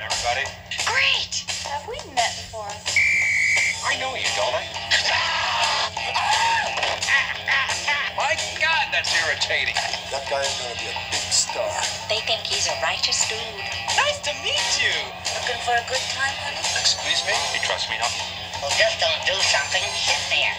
everybody. Great! Have we met before? I know you, don't I? My God, that's irritating. That guy's gonna be a big star. They think he's a righteous dude. Nice to meet you. Looking for a good time, honey? Excuse me? You trust me, not. Well, just don't do something. Sit there.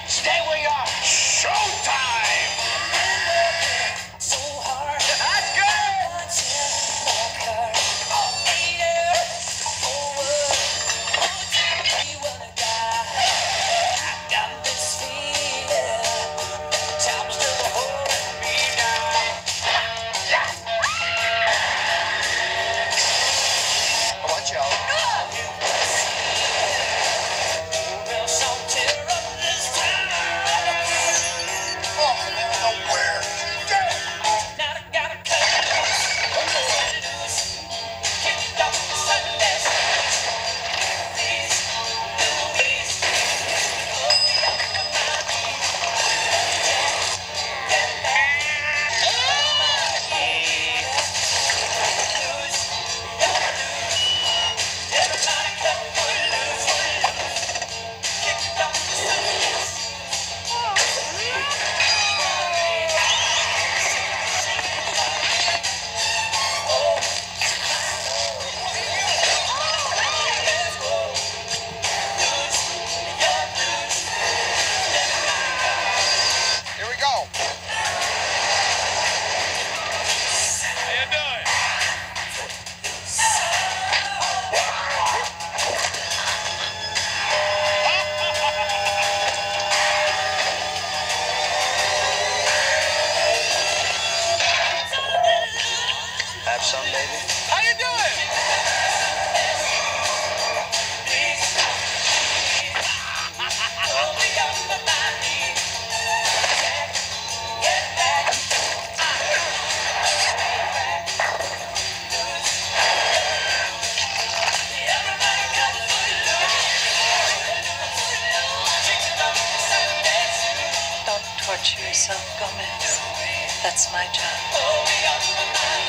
Have some, baby. How you doing? Don't torture yourself, Gomez. That's my job.